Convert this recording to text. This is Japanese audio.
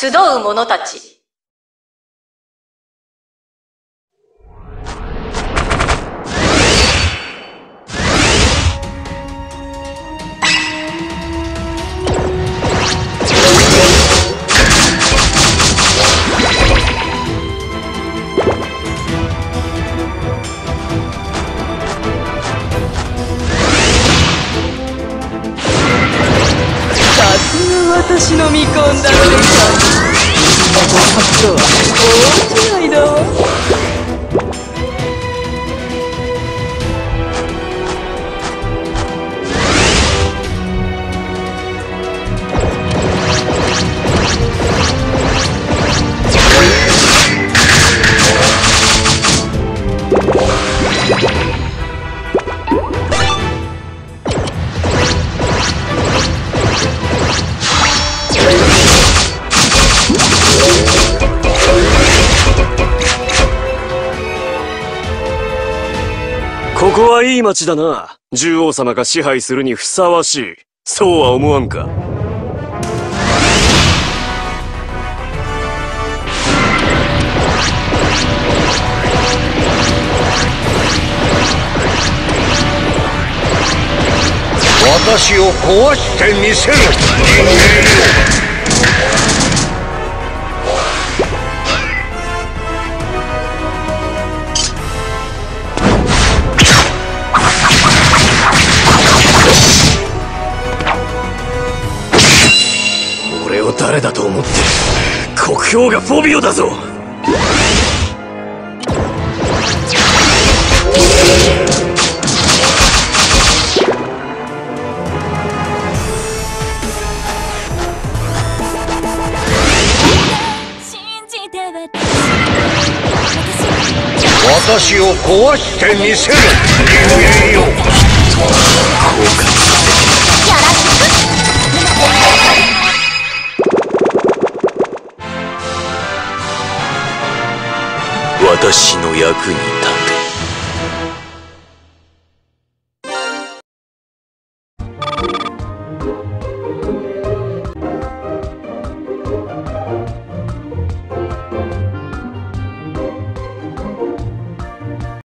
集う者たち。さすが私の見込んだ世界とは大違ここはいい町だな。獣王様が支配するにふさわしい。そうは思わんか。私を壊してみせろ人間よ誰だと思ってる国評がフォビオだぞ。私を壊してみせろ人間よ効果私の役に立つ。